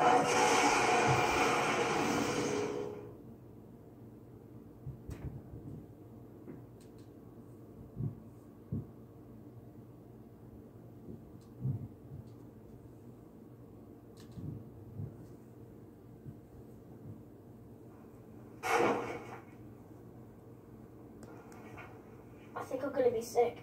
I think I'm gonna be sick.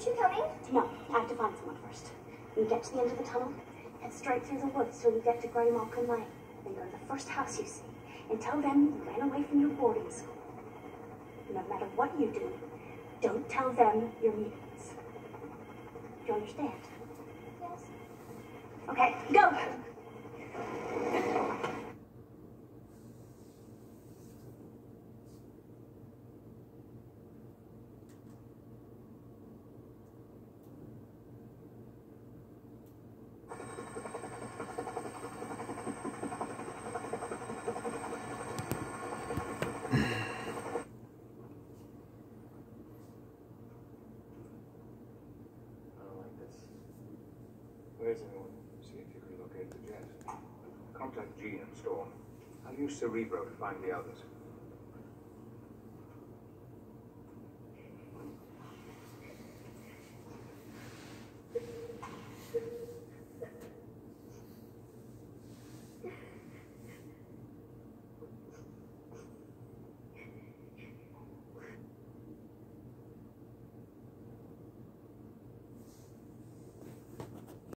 Aren't you coming? No, I have to find someone first. When you get to the end of the tunnel, head straight through the woods till you get to Graymalkin Lane. Then go to the first house you see and tell them you ran away from your boarding school. No matter what you do, don't tell them your mutants. Do you understand? Yes. Okay, go! Where's everyone? See if you can locate the jet. Contact Jean and Storm. I'll use Cerebro to find the others.